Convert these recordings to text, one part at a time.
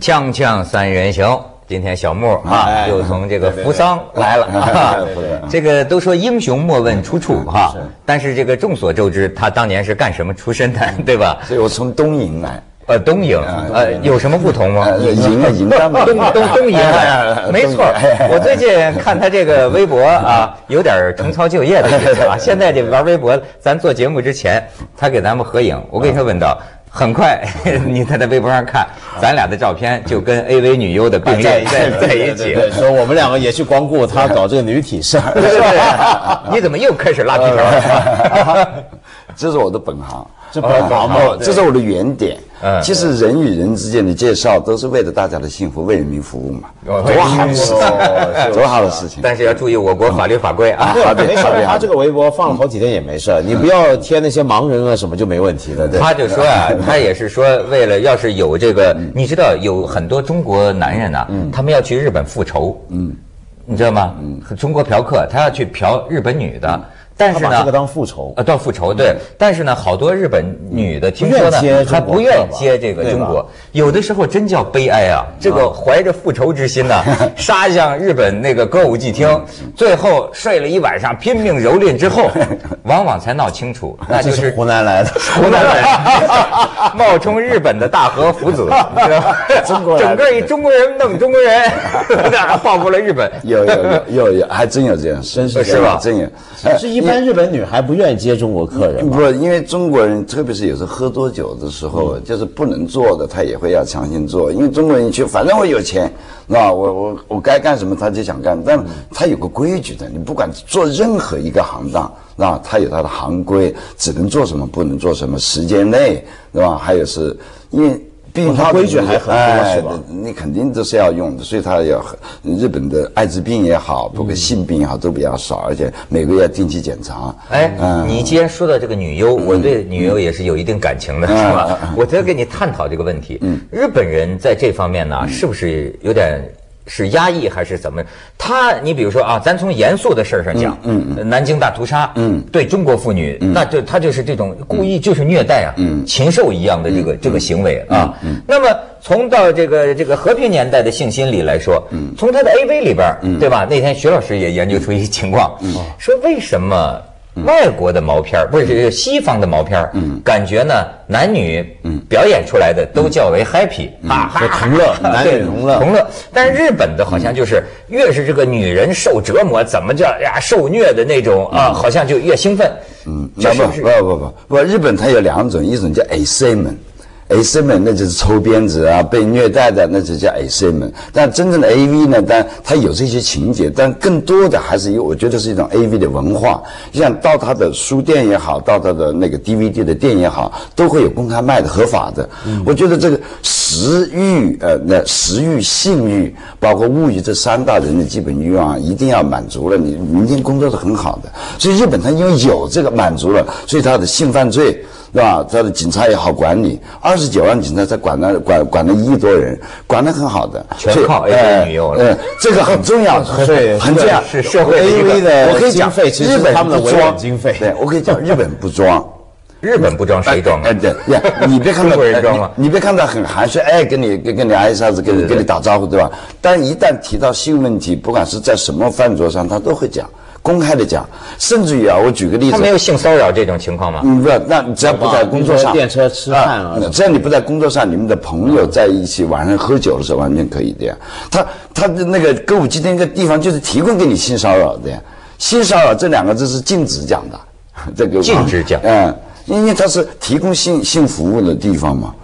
锵锵三人行，今天小木啊哎又从这个扶桑来了 啊。这个都说英雄莫问出处哈，但是这个众所周知，他当年是干什么出身的，对吧？所以我从东营来，呃，东营，呃，有什么不同吗？呃，营啊营东东东营哎没错。我最近看他这个微博啊，有点重操旧业的意思啊。现在这玩微博，咱做节目之前，他给咱们合影，我跟他问道。很快，你在他微博上看，咱俩的照片就跟 AV 女优的并列在在一起。说我们两个也去光顾他搞这个女体盛，对对对，你怎么又开始拉皮条？这是我的本行。这本行嘛哦，这是我的原点。嗯。其实人与人之间的介绍都是为了大家的幸福，为人民服务嘛，哦多好的事情。哦，多好的事情。但是要注意我国法律法规啊。好的没事，他这个微博放了好几天也没事儿，你不要贴那些盲人啊什么就没问题了。他就说啊，他也是说，为了要是有这个，你知道有很多中国男人呐，他们要去日本复仇，嗯，你知道吗？中国嫖客他要去嫖日本女的，但是呢，这个当复仇。啊，当复仇对，但是呢，好多日本女的听说呢，中国还不愿接这个中国，有的时候真叫悲哀啊！这个怀着复仇之心呢，杀向日本那个歌舞伎厅，最后睡了一晚上，拼命蹂躏之后，往往才闹清楚，那就是是湖南来的，湖南来的。冒充日本的大和福子，整个一中国人弄中国人，报复了日本。有有有有有，还真有这样，真是是吧？真有。是一般日本女孩不愿意接中国客人嘛。不，因为中国人，特别是有时候喝多酒的时候，就是不能做的，他也会要强行做。因为中国人去，反正我有钱，是吧？我我我该干什么他就想干，但他有个规矩的，你不管做任何一个行当，是吧？他有他的行规，只能做什么，不能做什么，时间内，是吧？还有是因为。毕竟哦他他规矩还很多哎是吧你肯定都是要用的，所以它要日本的艾滋病也好，包括性病也好，都比较少，而且每个月要定期检查。哎，嗯你既然说到这个女优，我对女优也是有一定感情的，是吧？我在跟你探讨这个问题。日本人在这方面呢，是不是有点是压抑，还是怎么？他，你比如说啊，咱从严肃的事儿上讲，嗯，南京大屠杀，嗯，对中国妇女，那就他就是这种故意就是虐待啊，嗯，禽兽一样的这个这个行为啊。那么从到这个这个和平年代的性心理来说，嗯，从他的 AV 里边儿，对吧？那天徐老师也研究出一个情况，说为什么？外国的毛片儿不是西方的毛片儿，感觉呢男女表演出来的都较为 happy 啊，哈哈同乐 男女对同乐同乐。但是日本的好像就是越是这个女人受折磨，怎么叫呀受虐的那种啊，好像就越兴奋。嗯，不？不不不不不，日本它有两种，一种叫 A C 门。门那就是抽鞭子啊，被虐待的那就叫 A C 门。但真正的 A V 呢，但它有这些情节，但更多的还是有，我觉得是一种 A V 的文化。像到它的书店也好，到它的那个 D V D 的店也好，都会有公开卖的合法的。我觉得这个食欲，呃，那食欲、性欲，包括物欲这三大人的基本欲望，一定要满足了，你明天工作是很好的。所以日本它因为有这个满足了，所以它的性犯罪。对吧？他的警察也好管理，二十九万警察才管了管管了一亿多人，管得很好的，全靠 AV 女优了呃，这个很重要，所以很重要，是社会的一个 AV 的我可以讲，其实日本他们的装稳经费对我可以讲，日本不装。日本不装谁装啊哎，？对，呀你别看到 人装你别看他很含蓄，哎，跟你跟跟你挨一下子，跟你跟你打招呼，对吧？但一旦提到性问题，不管是在什么饭桌上，他都会讲，公开的讲，甚至于啊，我举个例子，他没有性骚扰这种情况吗？嗯，不，那你只要不在工作上，电车吃饭啊只要你不在工作上，你们的朋友在一起晚上喝酒的时候，完全可以的呀。他他的那个歌舞伎町那个地方就是提供给你性骚扰的呀，性骚扰这两个字是禁止讲的，这个禁止讲。嗯，因为它是提供性性服务的地方嘛，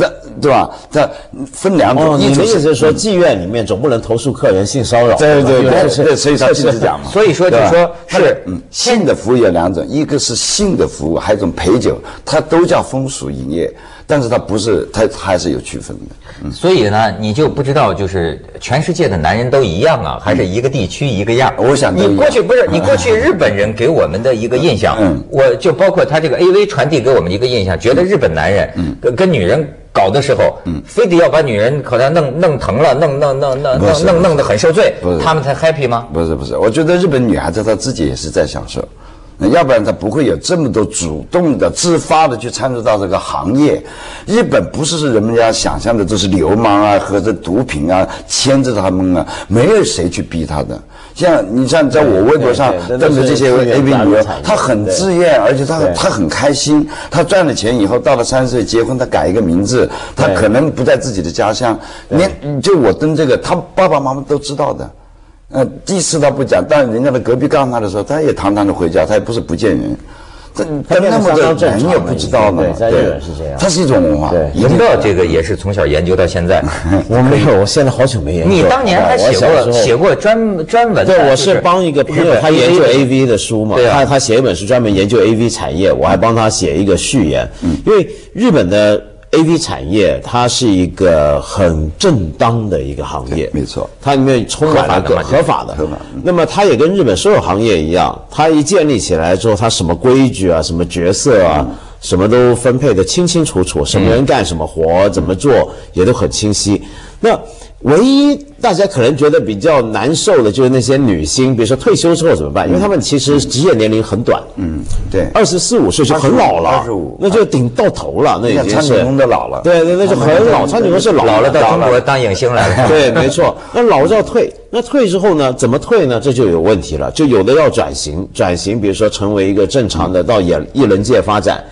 那对吧？这分两种，哦，你的意思是说，妓院里面总不能投诉客人性骚扰？对对对原来是对，所以他禁止讲嘛。所以说就是说是嗯，性的服务有两种，一个是性的服务，还有一种陪酒，它都叫风俗营业，但是它不是，它它还是有区分的。所以呢，你就不知道，就是全世界的男人都一样啊，还是一个地区一个样？我想你过去不是你过去日本人给我们的一个印象，嗯我就包括他这个 A V 传递给我们一个印象，觉得日本男人跟跟女人搞的时候，非得要把女人好像弄弄疼了，弄弄弄弄弄弄弄得很受罪不是，他们才 happy 吗？不是不是，我觉得日本女孩子她自己也是在享受。要不然他不会有这么多主动的、自发的去参与到这个行业。日本不是是人们家想象的都是流氓啊和这毒品啊牵着他们啊，没有谁去逼他的。像你像在我微博上登的这些都是 AV 女她很自愿，而且她对她很开心。她赚了钱以后，到了三十岁结婚，她改一个名字，她可能不在自己的家乡。连就我登这个，她爸爸妈妈都知道的。呃，第一次他不讲，但人家的隔壁告诉他的时候，他也堂堂的回家，他也不是不见人。这他那么多相当正人也不知道呢对，在日本是这样它是一种文化。对文道这个也是从小研究到现在。我没有，我现在好久没研究。你当年还写过写过专专文的，对，我是帮一个朋友，他研究 AV 的书嘛，他他写一本书专门研究 AV 产业，我还帮他写一个序言，嗯因为日本的 AV 产业它是一个很正当的一个行业，没错。它里面充满了各合法的。那么它也跟日本所有行业一样，它一建立起来之后，它什么规矩啊，什么角色啊。什么都分配的清清楚楚，什么人干什么活，怎么做也都很清晰。那唯一大家可能觉得比较难受的就是那些女星，比如说退休之后怎么办？因为她们其实职业年龄很短，嗯，对。二十四五岁就很老了，二十五那就顶到头了，那已经是你看苍井空都老了对对，那就很老。苍井空是老老了到中国当影星来了。对，没错。那老就要退，那退之后呢？怎么退呢？这就有问题了。就有的要转型，转型，比如说成为一个正常的到演艺人界发展。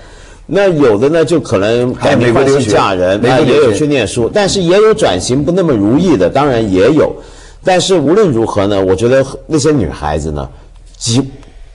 那有的呢，就可能改名换姓嫁人，那也有去念书，但是也有转型不那么如意的，当然也有。但是无论如何呢，我觉得那些女孩子呢，几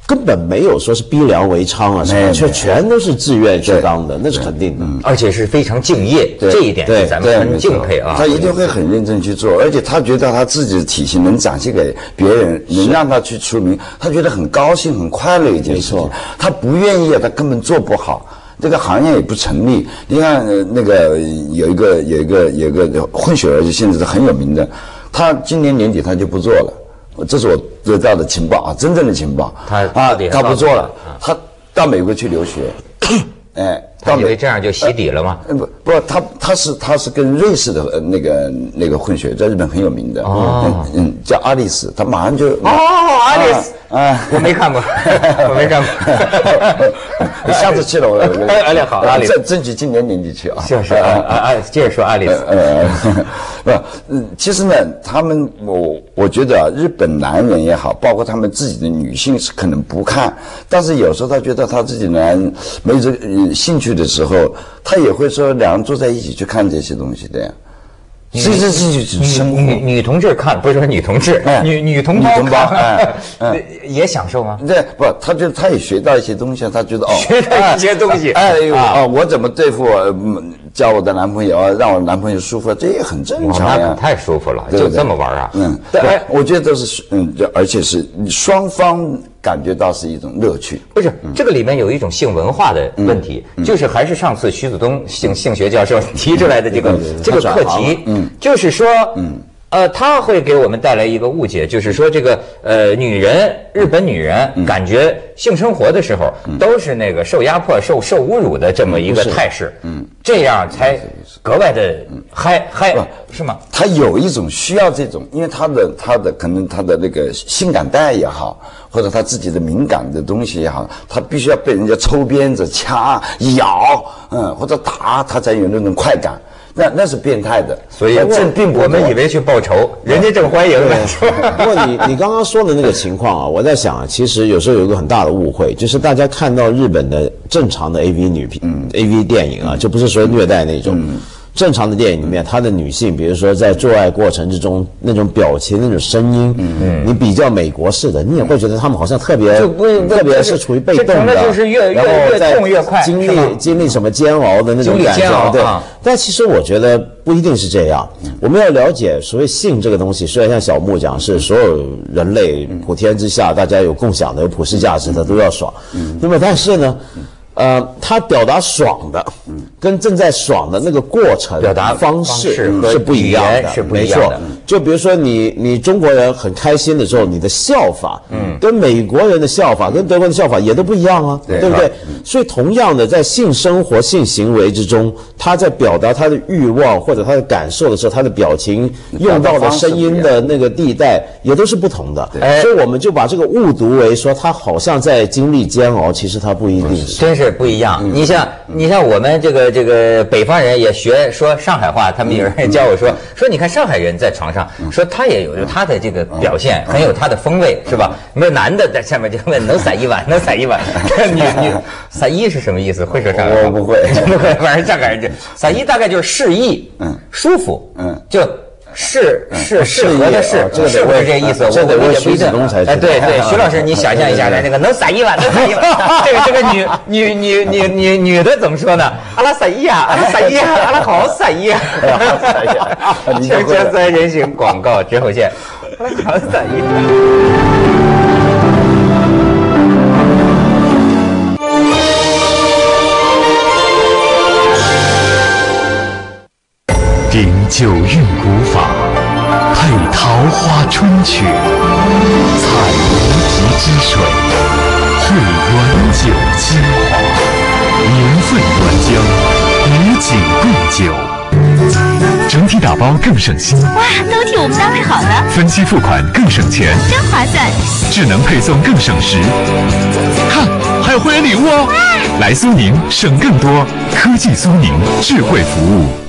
根本没有说是逼良为娼啊什么，却全都是自愿去当的，那是肯定的。而且是非常敬业，这一点对咱们很敬佩啊。他一定会很认真去做，而且他觉得他自己的体型能展现给别人，能让他去出名，他觉得很高兴、很快乐一件事情没错。他不愿意，他根本做不好。这个行业也不成立。你看，呃那个有一个有一个有一个混血儿，现在是很有名的，他今年年底他就不做了。这是我得到的情报啊，真正的情报。他啊，他不做了啊，他到美国去留学。哎，他以为这样就洗底了吗？呃不不，他他是他是跟瑞士的呃那个那个混血，在日本很有名的，嗯嗯，叫阿丽丝，他马上就哦，阿丽丝，啊，我没看过，我没看过。你 下次去了我，哎哎好阿丽丝争争取今年年底去啊，就是啊啊啊！接着说阿丽丝，呃，不，嗯，其实呢，他们我我觉得啊，日本男人也好，包括他们自己的女性是可能不看，但是有时候他觉得他自己男人没这个呃兴趣的时候，他也会说两人坐在一起去看这些东西的呀。这这这就是女。女女同志看，不是说女同志，哎女女同胞女同胞看哎 哎也享受吗？对，不，他觉得他也学到一些东西啊，他觉得哦，学到一些东西哎，呦啊哦，我怎么对付我嗯交我的男朋友啊，让我男朋友舒服，这也很正，常呀。那可太舒服了，对对就这么玩啊？嗯，对，哎我觉得都是嗯，这而且是双方感觉到是一种乐趣。不是，这个里面有一种性文化的问题，就是还是上次徐子东性性学教授提出来的这个这个课题，嗯，就是说，嗯。呃，他会给我们带来一个误解，就是说这个呃，女人，日本女人感觉性生活的时候都是那个受压迫、受受侮辱的这么一个态势，嗯，这样才格外的嗨嗨，是吗？他有一种需要这种，因为他的他的可能他的那个性感带也好，或者他自己的敏感的东西也好，他必须要被人家抽鞭子、掐、咬，嗯，或者打，他才有那种快感。那那是变态的，所以并不我们以为去报仇，人家正欢迎呢，不过你你刚刚说的那个情况啊，我在想啊，其实有时候有一个很大的误会，就是大家看到日本的正常的 AV 女频、AV 电影啊，就不是说虐待那种。正常的电影里面，她的女性，比如说在做爱过程之中那种表情、那种声音，嗯，你比较美国式的，你也会觉得他们好像特别就不不特别是处于被动的，就是越然后越在痛越快经历经历什么煎熬的那种感受，对。但其实我觉得不一定是这样。我们要了解所谓性这个东西，虽然像小木讲是所有人类普天之下大家有共享的、有普世价值的都要爽，那么但是呢？呃，他表达爽的，跟正在爽的那个过程、表达方方式是不一样的，是不一没错样的。就比如说你你中国人很开心的时候，你的笑法，嗯，跟美国人的笑法、跟德国人的笑法也都不一样啊，对不对？所以同样的，在性生活、性行为之中，他在表达他的欲望或者他的感受的时候，他的表情用到的声音的那个地带也都是不同的。所以我们就把这个误读为说他好像在经历煎熬，其实他不一定是。真是不一样。你像你像我们这个这个北方人也学说上海话，他们有人教我说 说你看上海人在床上，说他也有他的这个表现，很有他的风味，是吧？没有男的在下面就问能撒一碗，能撒一碗。女女撒一是什么意思？会说上海话？我不会，不会。反正上海人就撒一大概就是适意，嗯，舒服，嗯，就。适适适合的适，是不是这意思？我得问徐子东才哎，对对，徐老师，你想象一下，来那个能撒一碗，能撒一碗。这个这个女女女女女女的怎么说呢？阿拉撒一啊，阿拉撒一啊，阿拉好撒一啊。锵锵三人行广告之后见，阿拉好撒一。顶九韵古法，配桃花春曲，采无极之水，汇原酒精华，年份原浆，与景共酒，整体打包更省心。哇，都替我们搭配好了。分期付款更省钱，真划算。智能配送更省时，看还有会员礼物哦。来苏宁省更多，科技苏宁智慧服务。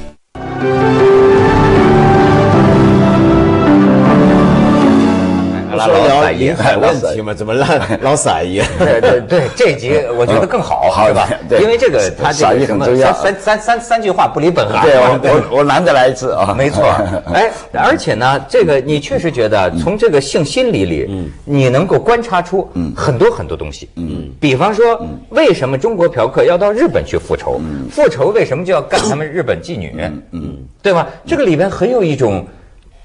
说聊沿海问题嘛，怎么烂 老撒一？对对对，这集 我觉得更好，是吧？因为这个他这个什么三三三三句话不离本行。对，我 我我难得来一次啊，没错。哎，而且呢，这个你确实觉得从这个性心理里，嗯，你能够观察出很多很多东西。嗯，比方说，为什么中国嫖客要到日本去复仇？复仇为什么就要干他们日本妓女？嗯，对吧？这个里边很有一种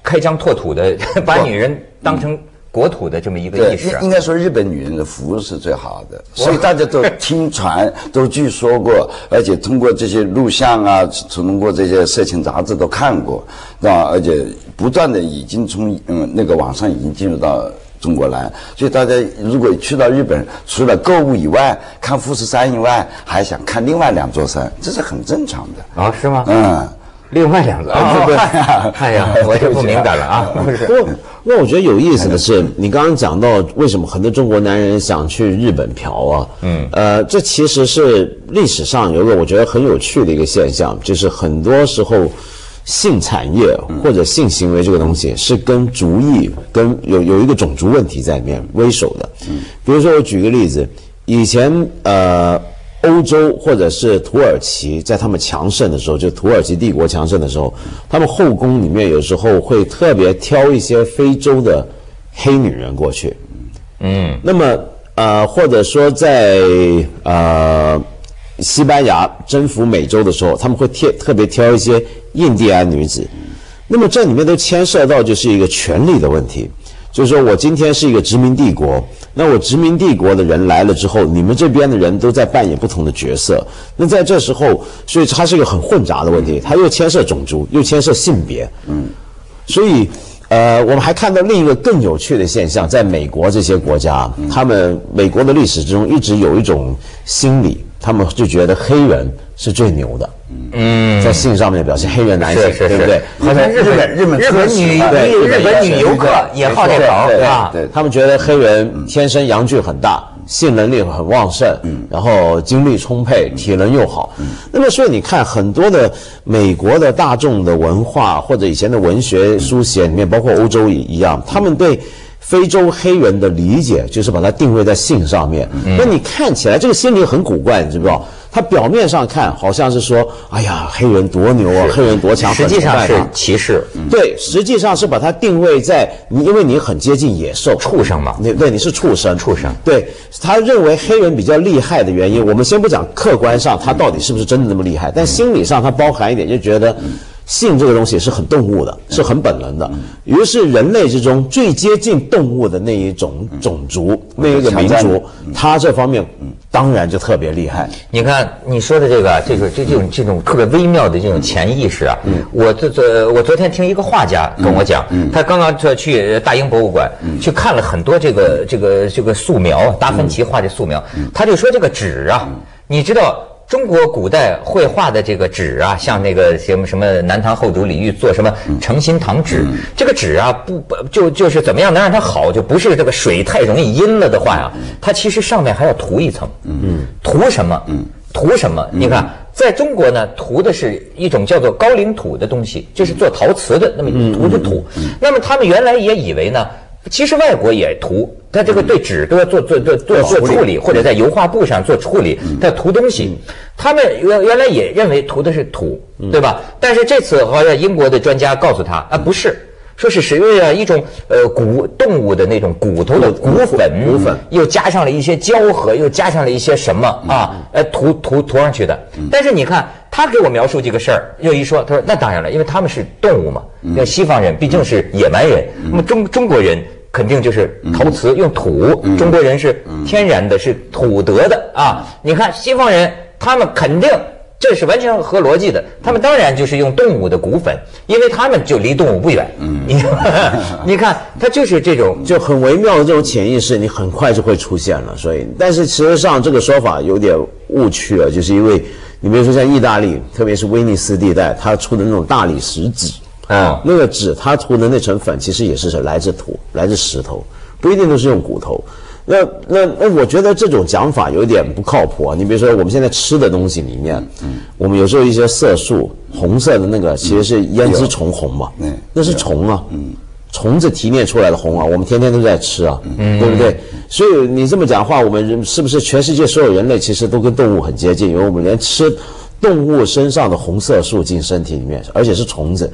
开疆拓土的，把女人当成。国土的这么一个意识，应该说日本女人的服务是最好的，所以大家都听传，都据说过，而且通过这些录像啊，通过这些色情杂志都看过，啊，而且不断的已经从嗯那个网上已经进入到中国来，所以大家如果去到日本，除了购物以外，看富士山以外，还想看另外两座山，这是很正常的啊，是吗？嗯。另外两个 啊，哎呀，我就不敏感了啊。不 是，不过我觉得有意思的是，你刚刚讲到为什么很多中国男人想去日本嫖啊？嗯，呃，这其实是历史上有一个我觉得很有趣的一个现象，就是很多时候性产业或者性行为这个东西是跟族裔跟有有一个种族问题在里面为首的。嗯，比如说我举个例子，以前呃。欧洲或者是土耳其，在他们强盛的时候，就土耳其帝国强盛的时候，他们后宫里面有时候会特别挑一些非洲的黑女人过去。嗯，那么呃，或者说在呃西班牙征服美洲的时候，他们会贴特别挑一些印第安女子。那么这里面都牵涉到就是一个权力的问题。就是说我今天是一个殖民帝国，那我殖民帝国的人来了之后，你们这边的人都在扮演不同的角色。那在这时候，所以它是一个很混杂的问题，它又牵涉种族，又牵涉性别。嗯，所以，呃，我们还看到另一个更有趣的现象，在美国这些国家，他们美国的历史之中一直有一种心理，他们就觉得黑人是最牛的。嗯，在性上面的表现，黑人男性，对不对？好像日本日本日本女日本女游客也好这口啊，对他们觉得黑人天生阳具很大，性能力很旺盛，然后精力充沛，体能又好。那么所以你看很多的美国的大众的文化或者以前的文学书写里面，包括欧洲也一样，他们对非洲黑人的理解就是把它定位在性上面。那你看起来这个心理很古怪，你知不知道？他表面上看好像是说，哎呀，黑人多牛啊，黑人多强，实际上是歧视。对，实际上是把它定位在你，因为你很接近野兽、畜生嘛。你对，你是畜生，畜生。对他认为黑人比较厉害的原因，我们先不讲客观上他到底是不是真的那么厉害，但心理上他包含一点，就觉得性这个东西是很动物的，是很本能的。于是人类之中最接近动物的那一种种族，那一个民族，他这方面当然就特别厉害。你看你说的这个，这种这种这种特别微妙的这种潜意识啊，我这这我昨天听一个画家跟我讲，他刚刚这去大英博物馆去看了很多这个这个这个素描，达芬奇画的素描，他就说这个纸啊，你知道。中国古代绘画的这个纸啊，像那个什么什么南唐后主李煜做什么诚心堂纸，这个纸啊不不就就是怎么样能让它好，就不是这个水太容易阴了的话呀，它其实上面还要涂一层，嗯，涂什么？嗯，涂什么？你看，在中国呢，涂的是一种叫做高岭土的东西，就是做陶瓷的那么涂就土。那么他们原来也以为呢。其实外国也涂，它这个对纸都要做做做做做处理，或者在油画布上做处理，它涂东西。他们原原来也认为涂的是土，对吧？但是这次好像英国的专家告诉他啊，不是，说是使用了一种呃骨动物的那种骨头的骨粉，骨粉又加上了一些胶合，又加上了一些什么啊？呃，涂涂涂上去的。但是你看他给我描述这个事儿，又一说，他说那当然了，因为他们是动物嘛，那西方人毕竟是野蛮人，那么中中国人。肯定就是陶瓷用土，中国人是天然的，是土得的啊！你看西方人，他们肯定这是完全合逻辑的，他们当然就是用动物的骨粉，因为他们就离动物不远。你 你看，他就是这种就很微妙的这种潜意识，你很快就会出现了。所以，但是实际上这个说法有点误区了，就是因为你比如说像意大利，特别是威尼斯地带，它出的那种大理石纸。啊，那个纸它涂的那层粉其实也是来自土，来自石头，不一定都是用骨头。那那那，我觉得这种讲法有点不靠谱啊。你比如说我们现在吃的东西里面，嗯，我们有时候一些色素，红色的那个其实是胭脂虫红嘛，嗯，那是虫啊，嗯，虫子提炼出来的红啊，我们天天都在吃啊，嗯，对不对？所以你这么讲话，我们人是不是全世界所有人类其实都跟动物很接近？因为我们连吃动物身上的红色素进身体里面，而且是虫子。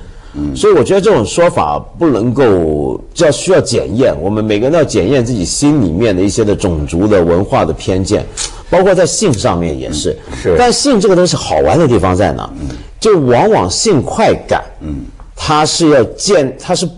所以我觉得这种说法不能够，这要需要检验。我们每个人要检验自己心里面的一些的种族的文化的偏见，包括在性上面也是。是。但性这个东西好玩的地方在哪？就往往性快感，嗯，它是要建，它是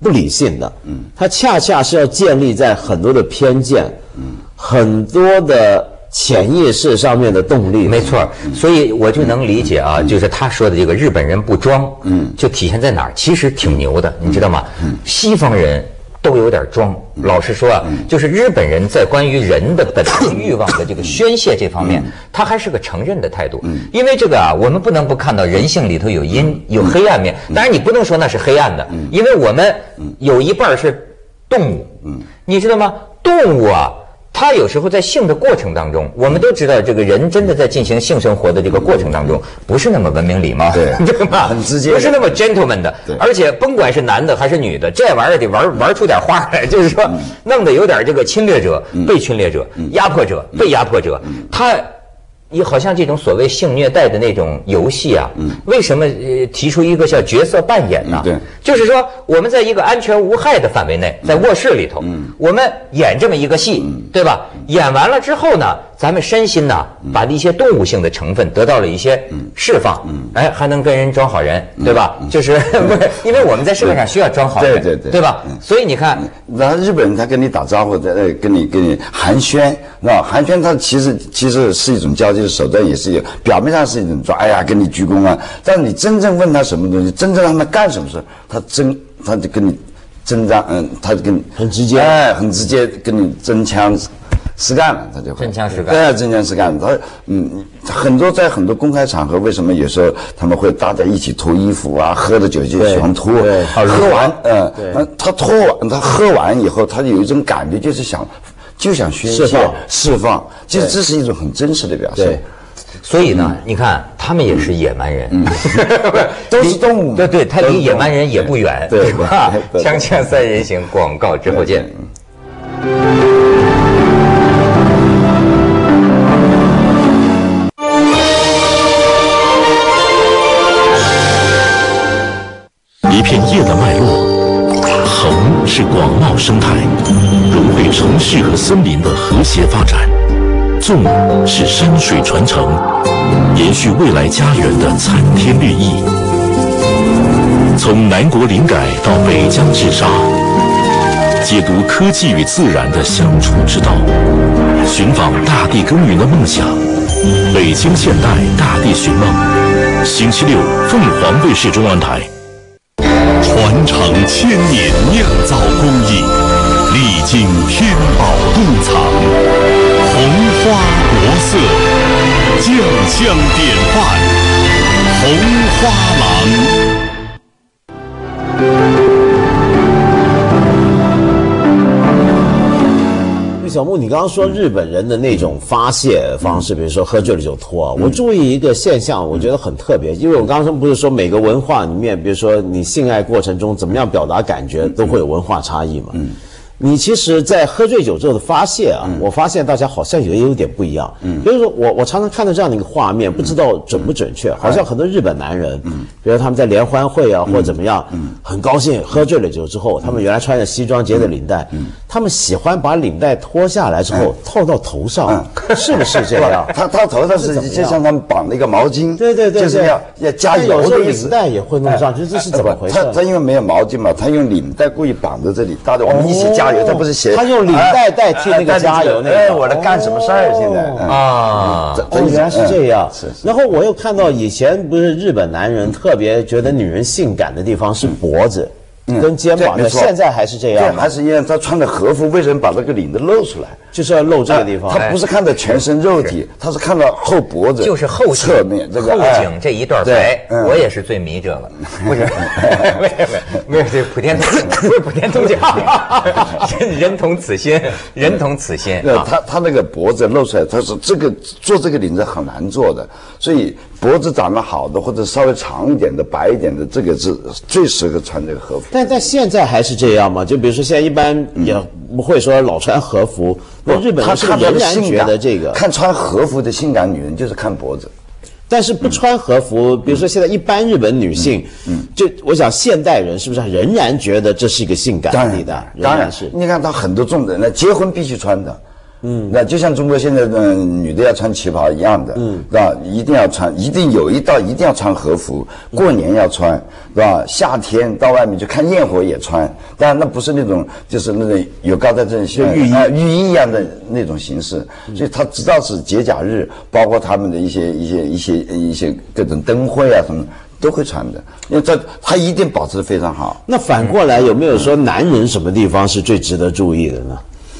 不理性的，嗯，它恰恰是要建立在很多的偏见，嗯，很多的。潜意识上面的动力，没错，所以我就能理解啊，就是他说的这个日本人不装，嗯，就体现在哪儿？其实挺牛的，你知道吗？嗯，西方人都有点装。老实说啊，就是日本人在关于人的本能欲望的这个宣泄这方面，他还是个承认的态度。嗯，因为这个啊，我们不能不看到人性里头有阴有黑暗面。当然，你不能说那是黑暗的，因为我们有一半是动物。嗯，你知道吗？动物啊。他有时候在性的过程当中，我们都知道，这个人真的在进行性生活的这个过程当中，不是那么文明礼貌，对 吧？很直接，不是那么 gentleman 的。而且甭管是男的还是女的，这玩意儿得玩玩出点花来，就是说，弄得有点这个侵略者、被侵略者、压迫者、被压迫者，他。你好像这种所谓性虐待的那种游戏啊，为什么呃提出一个叫角色扮演呢？对，就是说我们在一个安全无害的范围内，在卧室里头，我们演这么一个戏，对吧？演完了之后呢？咱们身心呢，把一些动物性的成分得到了一些释放，哎，还能跟人装好人，对吧？就是不是 因为我们在社会上需要装好人，对对对，对吧？所以你看，然后日本人他跟你打招呼，在那跟你跟你寒暄，是吧？寒暄他其实其实是一种交际的手段，也是有表面上是一种装，哎呀，跟你鞠躬啊。但是你真正问他什么东西，真正让他干什么事，他真他就跟你真张，嗯，他就跟你很直接，哎，很直接跟你真枪。实干了，他就会真枪实干。对，真枪实干。他嗯，很多在很多公开场合，为什么有时候他们会大家一起脱衣服啊？喝了酒就喜欢脱。喝完，嗯，他脱完，他喝完以后，他有一种感觉，就是想就想宣泄、释放。其实这是一种很真实的表现。所以呢，你看他们也是野蛮人，都是动物。对对，他离野蛮人也不远，对吧？锵锵三人行，广告之后见。森林的和谐发展；纵是山水传承，延续未来家园的参天绿意。从南国林改到北疆治沙，解读科技与自然的相处之道，寻访大地耕耘的梦想。北京现代大地寻梦，星期六凤凰卫视中文台。传承千年酿造工艺，历经天宝洞藏，红花国色，酱香典范，红花郎。小木，你刚刚说日本人的那种发泄方式，比如说喝醉了就脱。我注意一个现象，我觉得很特别，因为我刚刚不是说每个文化里面，比如说你性爱过程中怎么样表达感觉，都会有文化差异嘛。你其实，在喝醉酒之后的发泄啊，我发现大家好像也有点不一样。嗯，比如说我我常常看到这样的一个画面，不知道准不准确，好像很多日本男人，嗯，比如他们在联欢会啊或者怎么样，嗯，很高兴喝醉了酒之后，他们原来穿着西装结着领带，嗯，他们喜欢把领带脱下来之后套到头上，是不是这样？他套头上是就像他们绑了一个毛巾，对对对，就是要要加油的意思。领带也会弄上去，这是怎么回事？他他因为没有毛巾嘛，他用领带故意绑在这里，大家我们一起加油。他不是写他用领带代替那个加油那个，我在干什么事儿？现在啊，哦，原来是这样。是。然后我又看到以前不是日本男人特别觉得女人性感的地方是脖子。跟肩膀的，现在还是这样，还是一样。他穿的和服，为什么把这个领子露出来？就是要露这个地方。他不是看到全身肉体，他是看到后脖子，就是后侧面这个后颈这一段白。我也是最迷这个，不是，没有没有，这普天同庆，不是普天同庆，人人同此心，人同此心。他他那个脖子露出来，他是这个做这个领子很难做的，所以脖子长得好的或者稍微长一点的、白一点的，这个是最适合穿这个和服。但在现在还是这样吗？就比如说现在一般也不会说老穿和服。那日本人是仍然觉得这个看穿和服的性感女人就是看脖子，但是不穿和服，比如说现在一般日本女性，嗯，就我想现代人是不是仍然觉得这是一个性感的？当然是。你看他很多重的，那结婚必须穿的。嗯，那就像中国现在的女的要穿旗袍一样的，嗯，是吧？一定要穿，一定有一道一定要穿和服，过年要穿，是吧？夏天到外面去看焰火也穿，但那不是那种，就是那种有高在这像浴衣浴衣一样的那种形式。所以他知道是节假日，包括他们的一些一些一些一些各种灯会啊什么都会穿的，因为这他一定保持的非常好。那反过来有没有说男人什么地方是最值得注意的呢？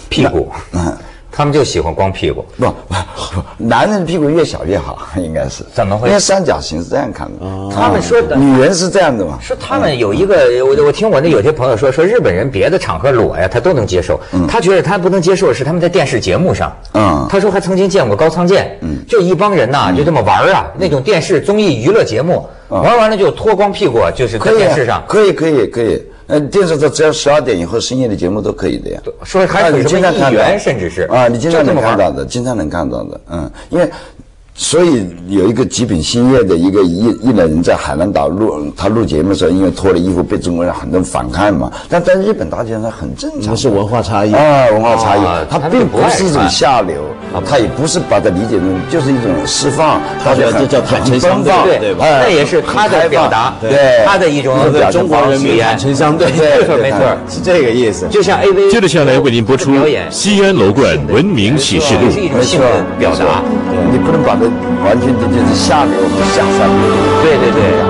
屁股。他们就喜欢光屁股，不不，男人屁股越小越好，应该是怎么回事？因为三角形是这样看的。他们说的女人是这样的嘛？说他们有一个，我我听我那有些朋友说，说日本人别的场合裸呀，他都能接受。他觉得他不能接受的是他们在电视节目上。嗯，他说还曾经见过高仓健，嗯，就一帮人呐，就这么玩啊，那种电视综艺娱乐节目，玩完了就脱光屁股，就是在电视上。可以可以可以。呃，电视上只要十二点以后深夜的节目都可以的呀。说还有什么议员，甚至是啊，你经常能看到的，经常能看到的，嗯，因为。所以有一个极品星业的一个艺艺人，在海南岛录他录节目的时候，因为脱了衣服被中国人很多人反抗嘛。但在日本大街上很正常，是文化差异。啊，文化差异。他并不是一种下流，他也不是把它理解成就是一种释放，他这叫坦诚相对，对吧？那也是他的表达，对。他的一种中国人民坦诚相对，没错没错，是这个意思。就像 A V，接着下来为您播出《西安楼冠文明启示录》，没错，表达，你不能把它。完全的就是下流和下三流。对对对。